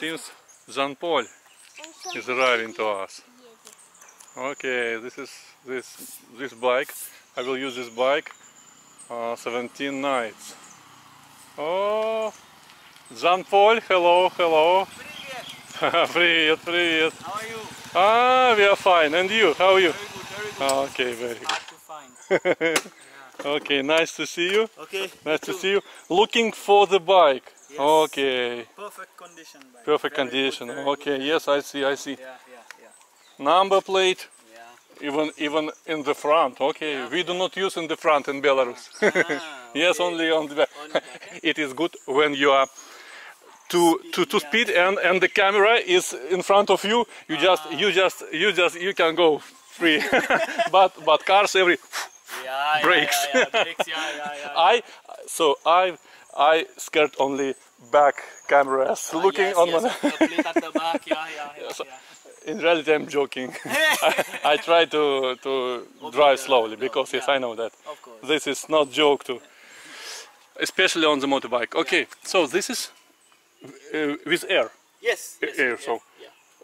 seems Jean Paul is arriving to us. Okay, this is this this bike. I will use this bike. Uh, 17 nights. Oh, Jean Paul, hello, hello. привет, привет. How are you? Ah, we are fine. And you? How are you? Very good, very good. Okay, very good. Hard to find. Okay, nice to see you. Okay. Nice to you see you. Looking for the bike. Yes. Okay, Perfect condition. Bike. perfect Very condition. very Okay, yes, I see, I see. Yeah, yeah, yeah. Number plate, Yeah. even even in the front. Okay, Yeah. we do not use in the front in Belarus. Ah, yes, only on the back. On the back, it is good when you are to to to yeah. speed and and the camera is in front of you. You just Ah. you just you just you can go free. but but cars every Yeah, Brakes. Yeah, yeah, brakes. Yeah, yeah, yeah. I so I I scared only back cameras Ah, looking yes, on yes, plate at the back. Yeah, yeah, yeah. So- In reality, I'm joking. I try to to drive yeah, slowly no, because yes. I know that Of course. this is not joke too, especially on the motorbike. Okay, so this is uh, with air. Yes. yes air, so-.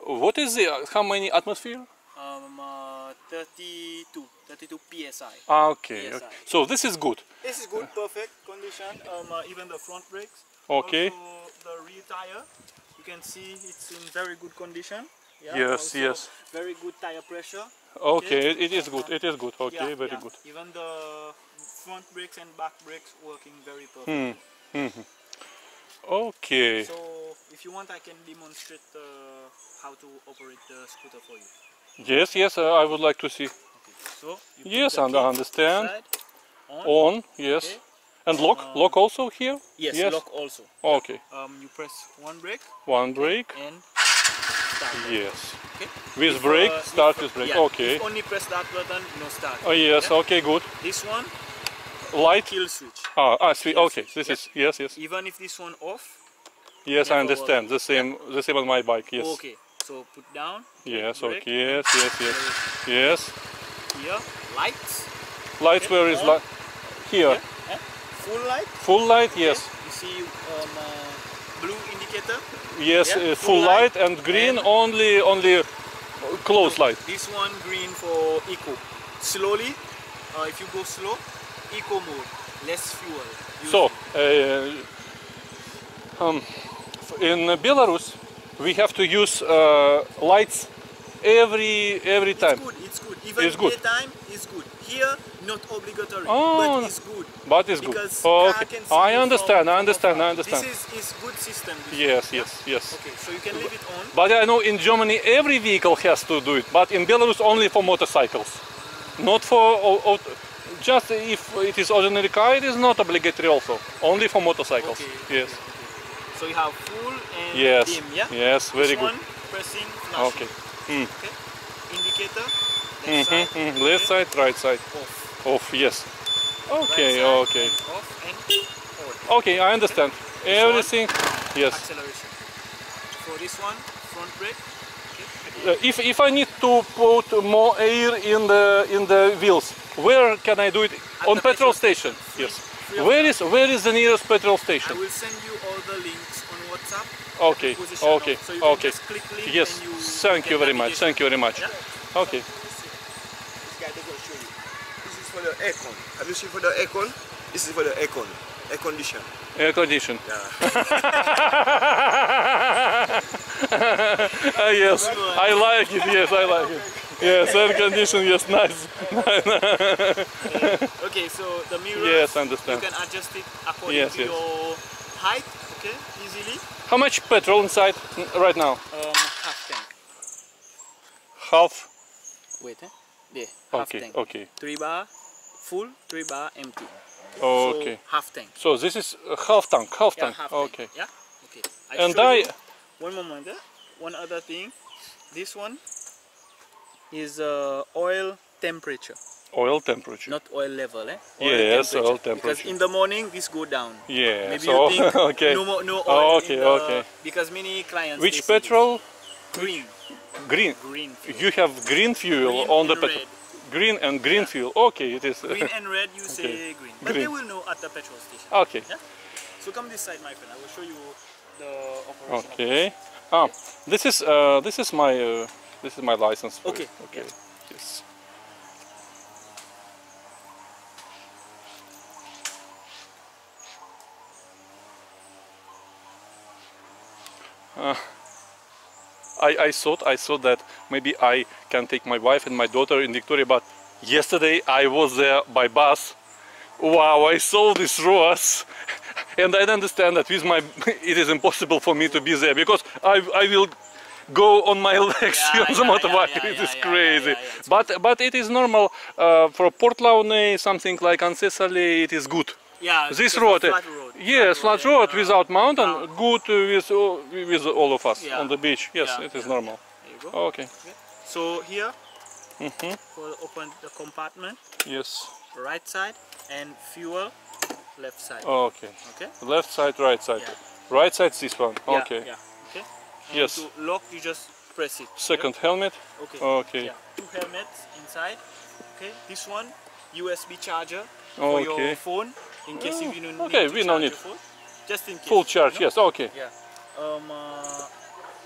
What is the how many atmosphere? Um, uh, 32, 32 psi. Ah, Okay, PSI. okay. So this is good. This is good, perfect condition. Um, uh, even the front brakes. Okay. Also the rear tire, you can see it's in very good condition. Yeah, Yes, yes. Very good tire pressure. Okay, it- it is good. It is good. Okay, Yeah, very yeah. good. Even the front brakes and back brakes working very perfect. Hmm. Okay. So if you want, I can demonstrate uh, how to operate the scooter for you. Yes, yes. Uh, I would like to see. Okay. So Yes, and I understand. on. On. Yes. Okay. And lock. Um, Lock also here. Yes, yes. lock also. Okay. Um, you press one brake One brake. and start. Yes. Okay. With If, brake, uh, start if- with brake. yeah, Okay. Only press that button, no start. Oh yes. Yeah. Okay. Good. This one, Light. kill switch. Ah, ah sweet. Kill Okay. switch, This yeah. is yes, yes. Even if this one off, Yes, I understand. The same. The same on my bike. Yes. okay. So put down. Yes. Okay. Yes. Yes. Yes. Yes. Here, lights. Lights. Okay, Where is light? Here. Yeah? Full light. Full light. Yes. You see um, uh, blue indicator. Yes. Yeah, uh, full full light, light and green and- only only close light. This one green for eco. Slowly, uh, if you go slow, eco mode, less fuel. So, uh, um, in Belarus, we have to use uh, lights every every it's time. good. It's good. Even It's good. daytime is good. Here, not obligatory, Oh, but it's good. But it's good. Because Okay, I understand. I understand. I understand. This is, is good system. Yes, yes, yes. Okay, so you can leave it on. But I know in Germany every vehicle has to do it, but in Belarus only for motorcycles, not for just if it is ordinary car. It is not obligatory also, only for motorcycles. Okay, Yes, So you have full and yes, dim, yeah? yes, very this good. one pressing flashing. Okay. Mm. Okay. Indicator, left Mhm, side, mhm. Left okay, side, right side. off. Off. Yes. Okay. right Okay. and Off and on. Okay. I understand. Everything. Yes. Acceleration. For this one, front brake. Uh, if if I need to put more air in the in the wheels, where can I do it? At On petrol petrol station. Free- Yes. Where is where is the nearest petrol station? I will send you all the links on WhatsApp. Okay. Okay. so Okay. just click link Yes. and you Thank you very much. Thank you very much. Yeah? Okay. This guy doesn't show you. This is for the aircon. Have you seen for the aircon? This is for the aircon. Air condition. Air condition. Yeah. Ah, yes. I like it. Yes, I like it. Yes, air condition. Yes, nice. Okay, so the mirror. Yes, I You can adjust it according Yes, to yes. your height. Okay, easily. How much petrol inside right now? Um, half tank. Half. Wait, eh? There, half Okay. tank. Okay. Three bar full, three bar empty. Okay. So half tank. So this is uh, half tank. Half Yeah, tank. half Okay. tank. Yeah. Okay. I And I. one moment. Eh? One other thing. This one is uh, oil temperature, Oil temperature. not oil level. Eh? Yes, oil temperature. Because in the morning this go down. Yeah. Maybe so you think okay. no more, no oil. Oh, okay, the- okay. Because many clients. Which they say this. petrol? Green. Green. Green. fuel. You have green fuel Green on the petrol. Green and green fuel. Okay, it is. Green and red, you say green. But Green. they will know at the petrol station. okay. Yeah? So come this side, my friend. I will show you the operation. Okay. Ah, this is uh, this is my uh, this is my license. for Okay. Okay. yeah. Yes. Uh, I, I thought I thought that maybe I can take my wife and my daughter in Victoria, but yesterday I was there by bus. Wow, I saw these roads, and I understand that with my it is impossible for me to be there because I I will go on my legs Yeah, on the yeah, motorbike. yeah, it is crazy, yeah, yeah, it's but but it is normal uh, for Port Launay, something like Ancestally, it is good. Yeah. This road, uh, flat road. yes, flat road Uh, without mountain, good uh, with all- with all of us on the beach. Yes, it is normal. There you go. Okay. So here, hmm for open the compartment, Yes. right side, and fuel, left side. Okay. Okay. Left side, right side. Right side, this one. Okay. Okay. And Yes. To lock, you just press it. Second helmet. Okay. Okay. Yeah. Two helmets inside. Okay. This one, USB charger for your phone in case if you don't okay, need to we don't need- phone. Just in case. Full charge. you know? Yes. Okay. Yeah. Um. Uh,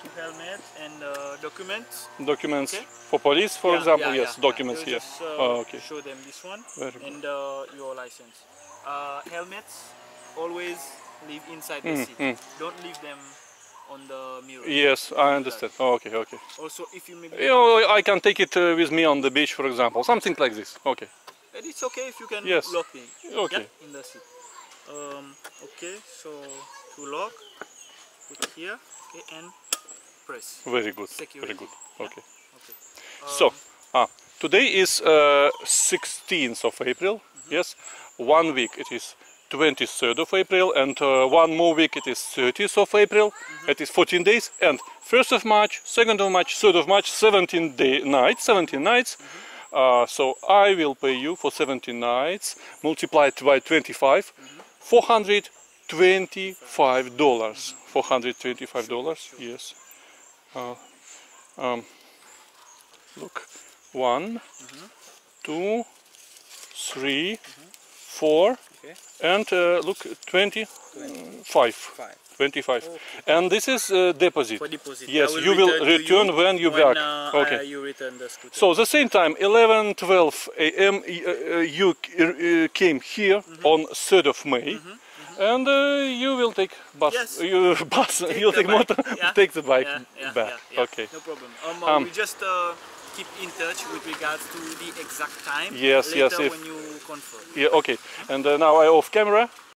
two helmets and uh, documents. Documents Okay. for police, for Yeah, example. yeah, yes. yeah, Documents here. Just, uh, Oh, okay. Show them this one Very and uh, your license. Uh, helmets always leave inside the Mm, seat. mm. Don't leave them on the mirror. Yes, I understand. Oh, okay. Okay. Also, if you maybe You know, I can take it uh, with me on the beach, for example. Something like this. Okay. And it's okay if you can Yes. lock it. Okay. Yeah, in the seat. Um, okay, so to lock, put here, okay, and press. Very good. Security. Very good. Yeah. Okay. Okay. So, Um, ah, today is uh, 16th of April. Mm-hmm. Yes, one week it is 23rd of April, and uh, one more week it is 30th of April. Mm-hmm. It is 14 days, and 1st of March, 2nd of March, 3rd of March, 17 day nights, 17 nights. Mm-hmm. Uh, so I will pay you for 17 nights, multiplied by 25, Mm-hmm. 425 dollars. 425 dollars. Yes. Uh, um, look one two three four Okay. and uh, look 25 Five. 25 and this is uh, deposit deposit. Yes you will return you when you when, back uh, okay you return the scooter. so the same time 11 12 a.m. you uh, came here Mm-hmm. on 3rd of May and uh, you will take bus Yes. you bus you the take bike, motor yeah. take the bike yeah, yeah, back okay No problem. Um, Um, we just uh, keep in touch with regards to the exact time. Yes, later yes, if- when you confirm. yeah okay and uh, now I off camera